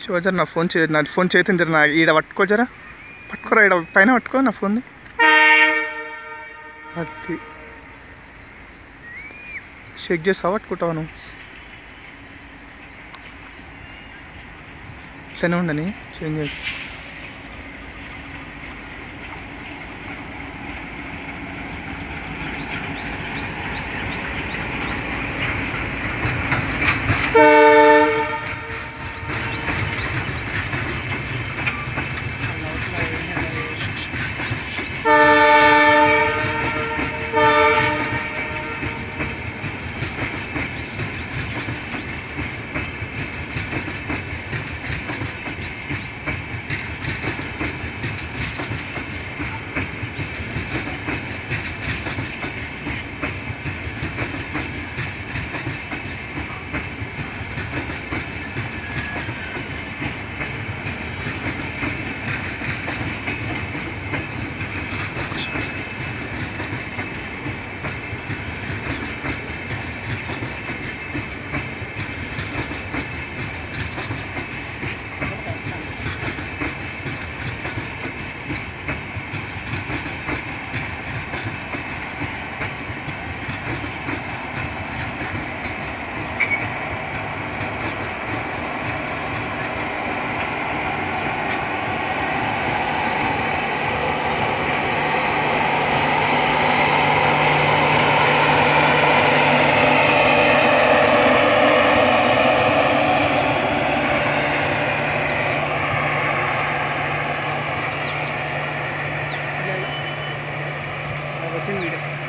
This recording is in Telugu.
శివజర్ నా ఫోన్ చే నా ఫోన్ చేతింది నా ఈడ పట్టుకో జరా. పట్టుకోరా ఈడ పైన పట్టుకో నా ఫోన్ అది షేక్ చేస్తావా? పట్టుకుంటావా నువ్వు? ఇట్లనే ఉండని చేంజ్ చేసి coach